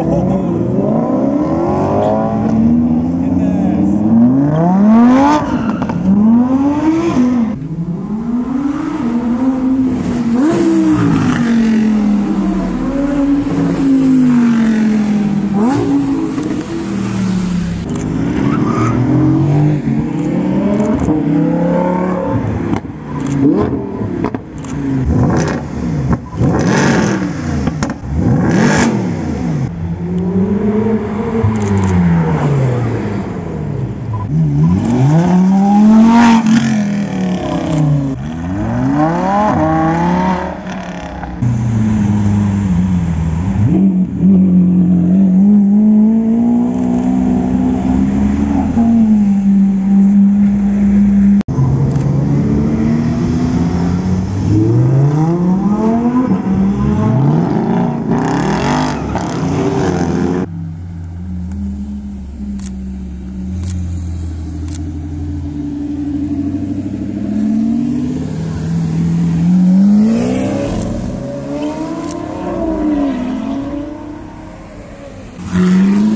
Oh, Mm-hmm.